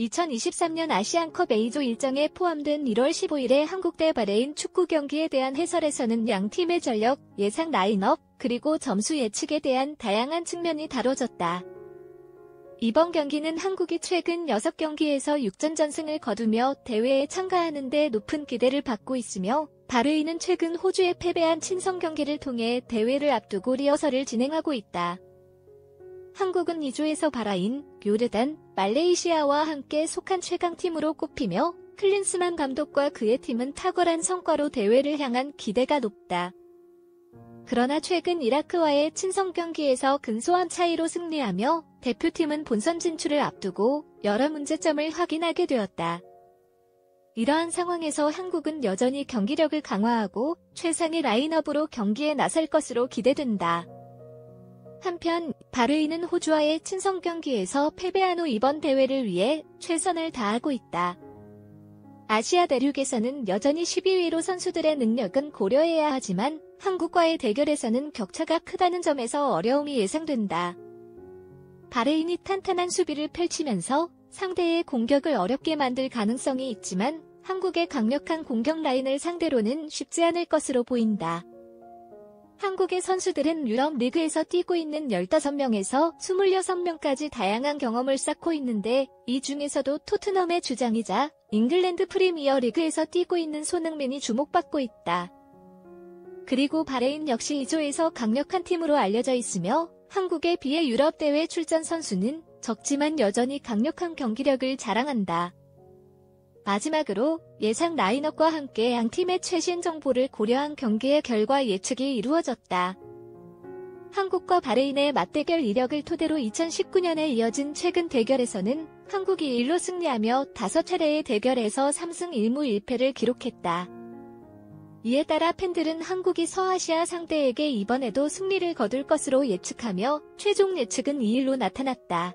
2023년 아시안컵 A조 일정에 포함된 1월 15일에 한국 대 바레인 축구 경기에 대한 해설에서는 양 팀의 전력, 예상 라인업, 그리고 점수 예측에 대한 다양한 측면이 다뤄졌다. 이번 경기는 한국이 최근 6경기에서 6전 전승을 거두며 대회에 참가하는 데 높은 기대를 받고 있으며 바레인은 최근 호주에 패배한 친선 경기를 통해 대회를 앞두고 리허설을 진행하고 있다. 한국은 2조에서 바라인, 요르단, 말레이시아와 함께 속한 최강팀으로 꼽히며 클린스만 감독과 그의 팀은 탁월한 성과로 대회를 향한 기대가 높다. 그러나 최근 이라크와의 친선 경기에서 근소한 차이로 승리하며 대표팀은 본선 진출을 앞두고 여러 문제점을 확인하게 되었다. 이러한 상황에서 한국은 여전히 경기력을 강화하고 최상의 라인업으로 경기에 나설 것으로 기대된다. 한편 바르인은 호주와의 친선 경기에서 패배한 후 이번 대회를 위해 최선을 다하고 있다. 아시아 대륙에서는 여전히 12위로 선수들의 능력은 고려해야 하지만 한국과의 대결에서는 격차가 크다는 점에서 어려움이 예상된다. 바레인이 탄탄한 수비를 펼치면서 상대의 공격을 어렵게 만들 가능성이 있지만 한국의 강력한 공격 라인을 상대로는 쉽지 않을 것으로 보인다. 한국의 선수들은 유럽 리그에서 뛰고 있는 15명에서 26명까지 다양한 경험을 쌓고 있는데 이 중에서도 토트넘의 주장이자 잉글랜드 프리미어 리그에서 뛰고 있는 손흥민이 주목받고 있다. 그리고 바레인 역시 2조에서 강력한 팀으로 알려져 있으며 한국에 비해 유럽 대회 출전 선수는 적지만 여전히 강력한 경기력을 자랑한다. 마지막으로 예상 라인업과 함께 양 팀의 최신 정보를 고려한 경기의 결과 예측이 이루어졌다. 한국과 바레인의 맞대결 이력을 토대로 2019년에 이어진 최근 대결에서는 한국이 1로 승리하며 5차례의 대결에서 3승 1무 1패를 기록했다. 이에 따라 팬들은 한국이 서아시아 상대에게 이번에도 승리를 거둘 것으로 예측하며 최종 예측은 2일로 나타났다.